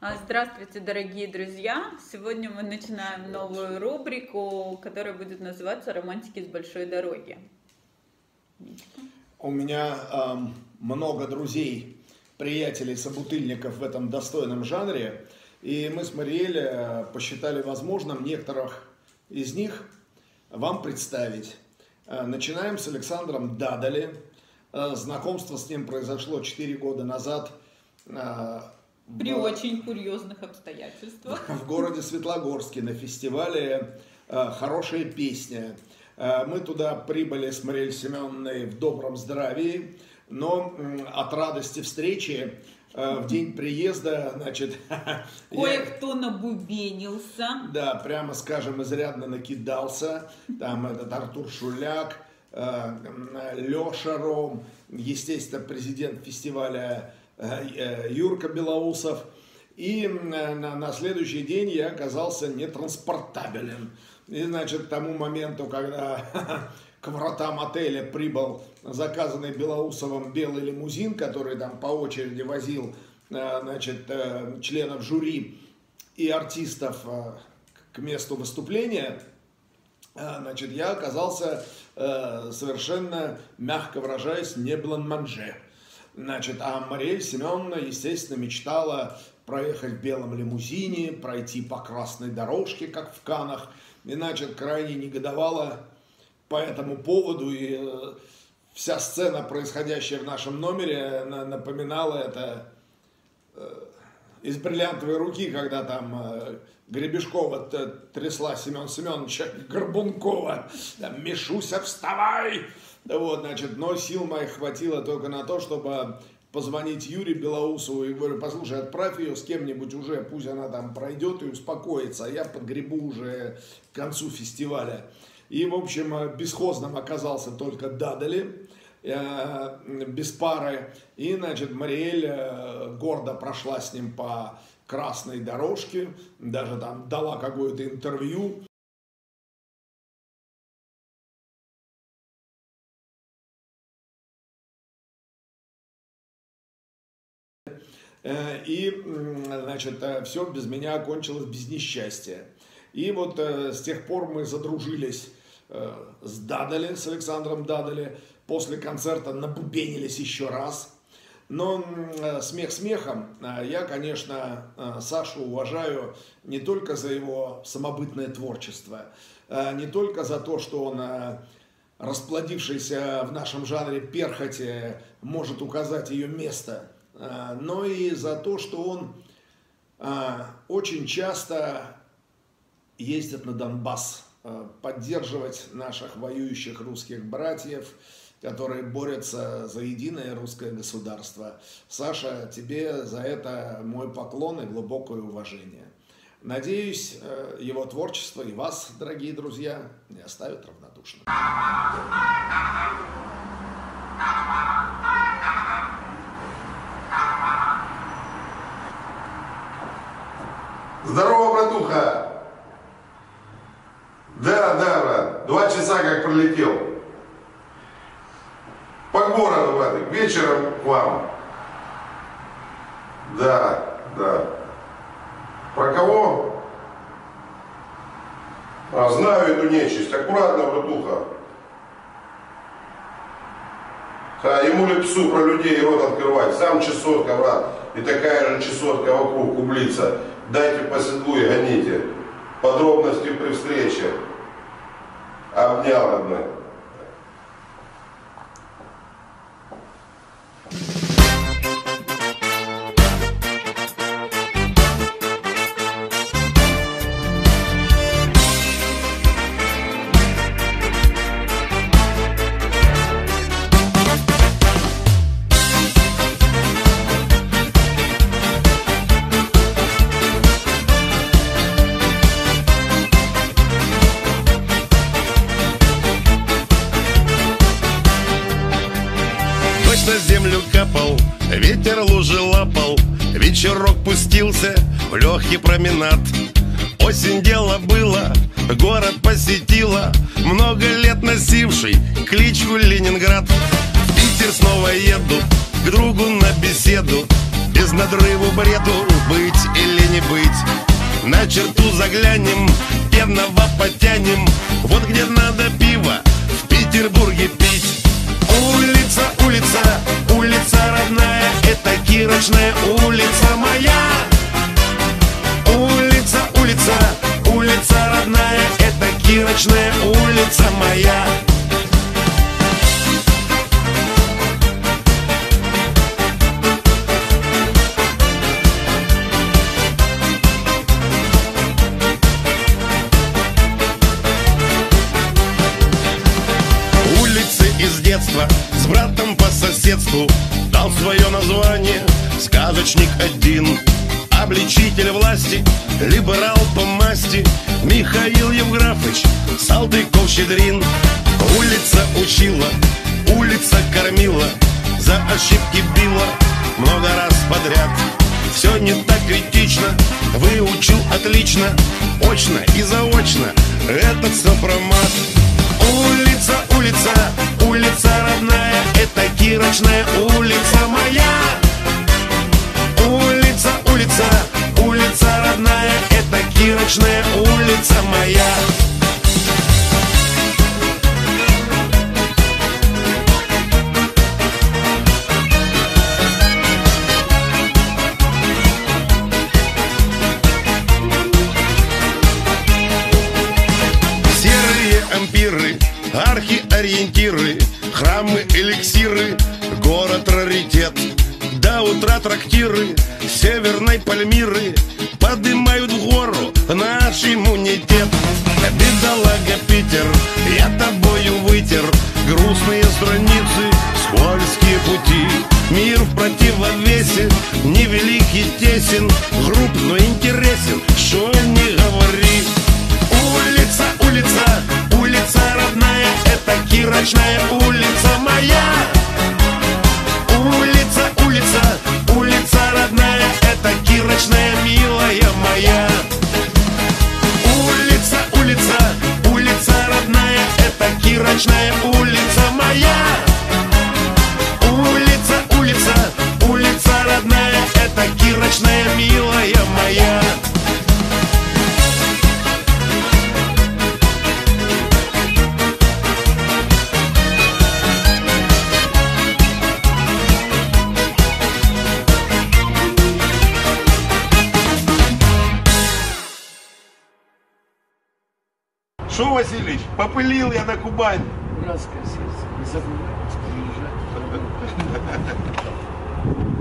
А, здравствуйте, дорогие друзья! Сегодня мы начинаем новую рубрику, которая будет называться «Романтики с большой дороги». У меня эм, много друзей, приятелей, собутыльников в этом достойном жанре, и мы с Мариэль э, посчитали возможным некоторых из них вам представить. Э, начинаем с Александром Дадали. Э, знакомство с ним произошло 4 года назад при в, очень курьезных обстоятельствах. В городе Светлогорске на фестивале э, «Хорошая песня». Э, мы туда прибыли с Мариэль Семеновной в добром здравии, но от радости встречи э, в день приезда, значит... Кое-кто набубенился. Да, прямо скажем, изрядно накидался. Там этот Артур Шуляк, Леша Ром, естественно, президент фестиваля Юрка Белоусов. И на, на следующий день я оказался нетранспортабелен. И, значит, к тому моменту, когда к вратам отеля прибыл заказанный Белоусовым белый лимузин, который там по очереди возил, э, значит, членов жюри и артистов к месту выступления, значит, я оказался совершенно, мягко выражаясь, не бланманже. Значит, а Мария Семеновна, естественно, мечтала проехать в белом лимузине, пройти по красной дорожке, как в Канах, и, значит, крайне негодовала по этому поводу, и э, вся сцена, происходящая в нашем номере, напоминала это э, из бриллиантовой руки, когда там э, Гребешкова трясла Семен Семеновича Горбункова, там, «Мишуся, вставай!» Вот, значит, но сил моих хватило только на то, чтобы позвонить Юрию Белоусову и говорю, послушай, отправь ее с кем-нибудь уже, пусть она там пройдет и успокоится, а я подгребу уже к концу фестиваля. И, в общем, бесхозным оказался только Дадали, э, без пары. И, значит, Мариэль э, гордо прошла с ним по красной дорожке, даже там дала какое-то интервью, Э, и, значит, все без меня окончилось без несчастья. И вот с тех пор мы задружились с Дадали, с Александром Дадали. После концерта набубенились еще раз. Но смех смехом, я, конечно, Сашу уважаю не только за его самобытное творчество, не только за то, что он расплодившийся в нашем жанре перхоти может указать ее место – но и за то, что он очень часто ездит на Донбасс поддерживать наших воюющих русских братьев, которые борются за единое русское государство. Саша, тебе за это мой поклон и глубокое уважение. Надеюсь, э, его творчество и вас, дорогие друзья, не оставит равнодушным. Здорово, братуха! Да, да, брат. Два часа как пролетел. По городу, брат, вечером к вам. Да, да. Про кого? А, знаю эту нечисть. Аккуратно, братуха. А ему ли псу про людей рот открывать? Сам чесотка, брат. И такая же чесотка вокруг кублица. Дайте по седлу и гоните. Подробности при встрече. Обнял одной. Ветер лужи лапал, вечерок пустился в легкий променад. Осень дело было, город посетила, много лет носивший кличку Ленинград. В Питер снова еду, к другу на беседу, Без надрыву бреду быть или не быть. На черту заглянем, пенного потянем. Вот где надо пиво в Петербурге пить. Улица, улица, улица родная Это Кирочная улица моя. Улица, улица, улица родная. Это Кирочная улица моя. Улицы из детства с братом по соседству Дал свое название. Сказочник один Обличитель власти, либерал по масти. Михаил Евграфович, Салтыков-Щедрин Улица учила, улица кормила За ошибки била. Много раз подряд. Все не так критично, выучил отлично. Очно и заочно этот сопромат Улица, улица, улица родная Это Кирочная улица моя Ампиры, архи-ориентиры Храмы, эликсиры, город раритет. До утра трактиры, северной Пальмиры Подымают в гору наш иммунитет. Бедолага Питер, я тобою вытер Грустные страницы, скользкие пути. Мир в противовесе, невеликий тесен Груб, но интересен, что не говори. Улица, улица, улица родная Это Кирочная улица моя Что, Васильевич, попылил я на Кубань. Братское сердце, не забывай приезжать.